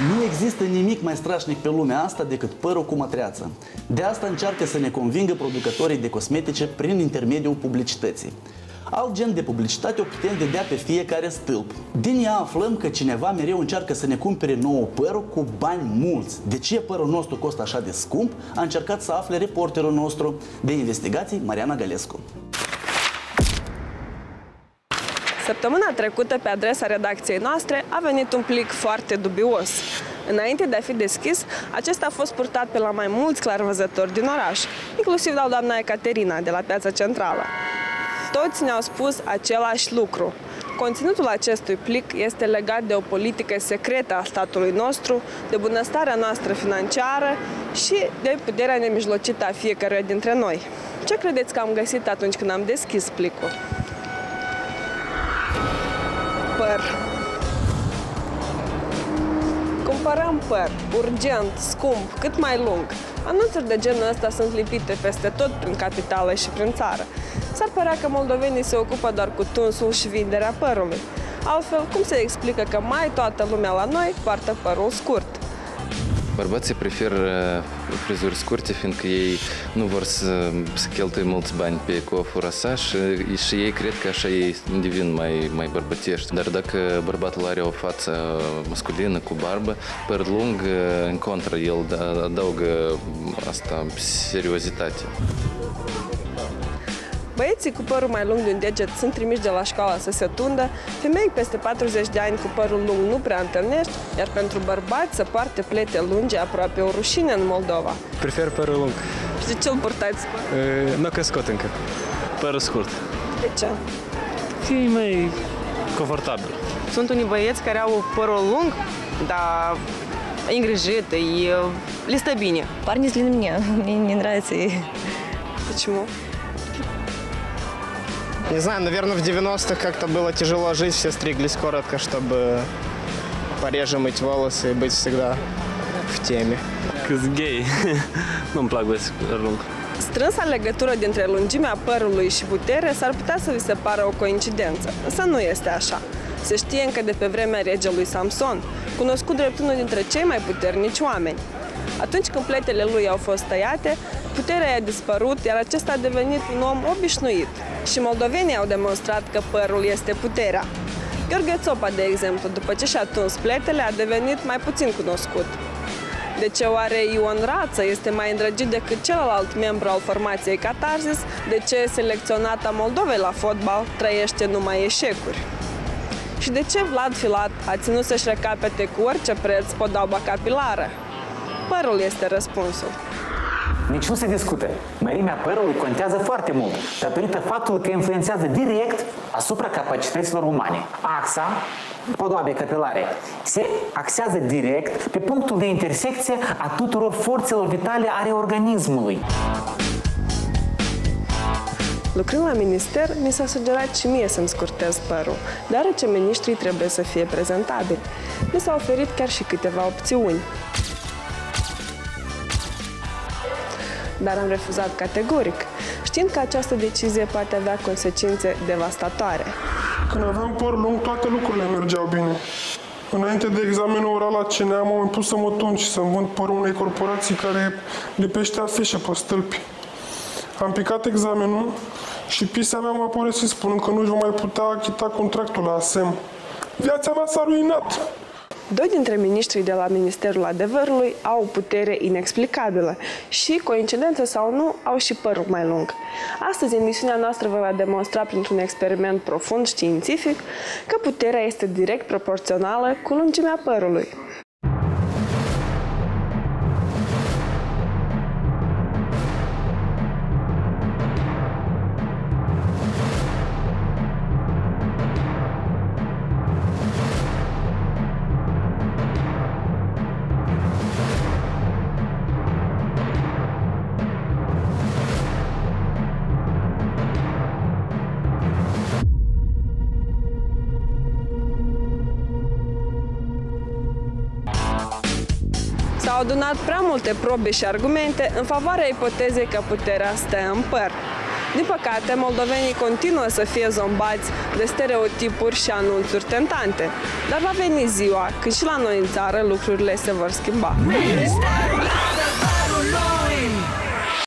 Nu există nimic mai strașnic pe lumea asta decât părul cu mătreață. De asta încearcă să ne convingă producătorii de cosmetice prin intermediul publicității. Alt gen de publicitate o putem vedea pe fiecare stâlp. Din ea aflăm că cineva mereu încearcă să ne cumpere nouă păr cu bani mulți. De ce părul nostru costă așa de scump? A încercat să afle reporterul nostru de investigații, Mariana Galescu. Săptămâna trecută, pe adresa redacției noastre, a venit un plic foarte dubios. Înainte de a fi deschis, acesta a fost purtat pe la mai mulți clarvăzători din oraș, inclusiv la doamna Ecaterina de la Piața Centrală. Toți ne-au spus același lucru. Conținutul acestui plic este legat de o politică secretă a statului nostru, de bunăstarea noastră financiară și de puterea nemijlocită a fiecăruia dintre noi. Ce credeți că am găsit atunci când am deschis plicul? Cumpărăm păr, urgent, scump, cât mai lung. Anunțuri de genul ăsta sunt lipite peste tot prin capitală și prin țară. S-ar părea că moldovenii se ocupă doar cu tunsul și vinderea părului. Altfel, cum se explică că mai toată lumea la noi poartă părul scurt? Bărbații preferă frizuri scurte, fiindcă ei nu vor să, să cheltuie mulți bani pe coafura sa și, și ei cred că așa ei devin mai, mai bărbătești. Dar dacă bărbatul are o față masculină cu barbă, păr lung, în contra, el adaugă asta seriozitate. Băieții cu părul mai lung de un deget sunt trimiși de la școală să se tundă, femei peste 40 de ani cu părul lung nu prea întâlnești, iar pentru bărbați să poarte plete lungi aproape o rușine în Moldova. Prefer părul lung. Și de ce îl purtați? E, nu crescut încă. Părul scurt. De ce? E mai confortabil. Sunt unii băieți care au părul lung, dar îngrijit, e, le stă bine. Парни с длинным мне, мне не нравится. И... Почему? Не знаю, наверное, в 90-х как-то было тяжело жить, все стриглись коротко, чтобы пореже мыть волосы и быть всегда в теме. Cât gay. Nu-mi plac băieți cu păr lung. Strânsa legătură dintre lungimea părului și putere s-ar putea să vi se pară o coincidență, însă nu este așa. Se știe încă de pe vremea regelui Samson, cunoscut drept unul dintre cei mai puternici oameni. Atunci când pletele lui au fost tăiate, puterea i-a dispărut, iar acesta a devenit un om obișnuit. și moldovenii au demonstrat că părul este puterea. Gheorghe Țopa, de exemplu, după ce și-a tuns pletele, a devenit mai puțin cunoscut. De ce oare Ion Rață este mai îndrăgit decât celălalt membru al formației Catarsis? De ce selecționata Moldovei la fotbal trăiește numai eșecuri? Și de ce Vlad Filat a ținut să-și recapete cu orice preț podauba capilară? Părul este răspunsul. Nici nu se discute. Mărimea părului contează foarte mult, datorită faptului că influențează direct asupra capacităților umane. Axa, podoabe capilare, se axează direct pe punctul de intersecție a tuturor forțelor vitale ale organismului. Lucrând la minister, mi s-a sugerat și mie să-mi scurtez părul, deoarece ministrii trebuie să fie prezentabili. Mi s-au oferit chiar și câteva opțiuni. Dar am refuzat categoric, știind că această decizie poate avea consecințe devastatoare. Când aveam păr lung, toate lucrurile mergeau bine. Înainte de examenul oral la CNA, m-am impus să mă tun și să-mi vând părul unei corporații care lipește afișe pe stâlpi. Am picat examenul și pisa mea m-a părăsit spunând că nu-și va mai putea achita contractul la ASEM. Viața mea s-a ruinat. Doi dintre miniștrii de la Ministerul Adevărului au o putere inexplicabilă și, coincidență sau nu, au și părul mai lung. Astăzi, emisiunea noastră vă va demonstra printr-un experiment profund științific că puterea este direct proporțională cu lungimea părului. S-au adunat prea multe probe și argumente în favoarea ipotezei că puterea stă în păr. Din păcate, moldovenii continuă să fie zombați de stereotipuri și anunțuri tentante. Dar va veni ziua când și la noi în țară lucrurile se vor schimba.